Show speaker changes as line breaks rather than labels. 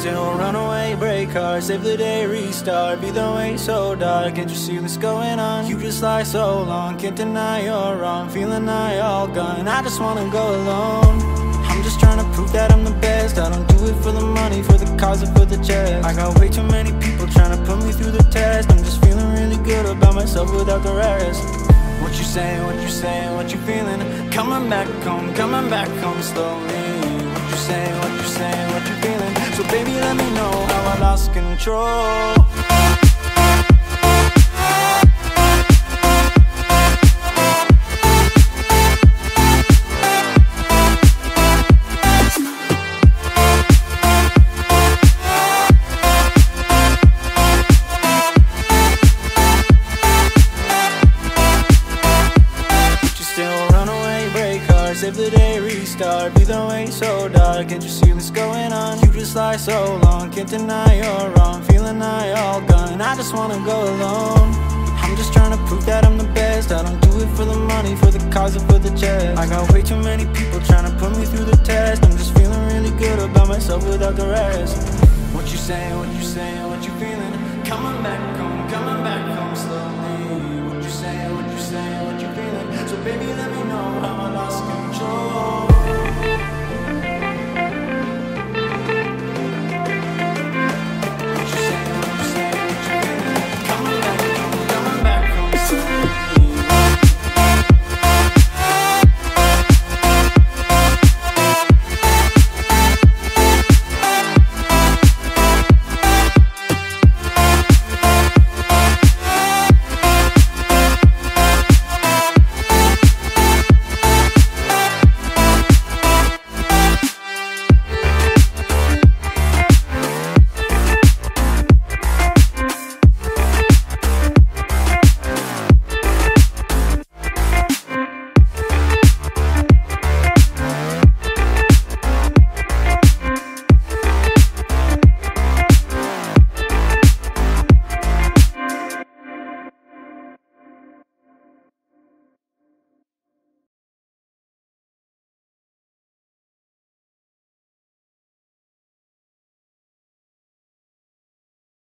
still run away, break hearts, save the day, restart. Be the way so dark, can't you see what's going on? You just lie so long, can't deny you're wrong. Feeling I all gone, I just wanna go alone. I'm just trying to prove that I'm the best. I don't do it for the money, for the cause or for the checks I got way too many people trying to put me through the test. I'm just feeling really good about myself without the rest. What you saying, what you saying, what you feeling? Coming back home, coming back home slowly. What you saying, what you saying, what you feeling? Baby let me know how I lost control restart. Either way, so dark, can't you see what's going on? You just lie so long, can't deny you're wrong. Feeling I all gone, I just wanna go alone. I'm just trying to prove that I'm the best. I don't do it for the money, for the cause, or for the chest. I got way too many people trying to put me through the test. I'm just feeling really good about myself without the rest. What you saying, what you saying, what you feeling? Coming back home, coming back home slowly. What you saying, what you saying, what you feeling? So baby,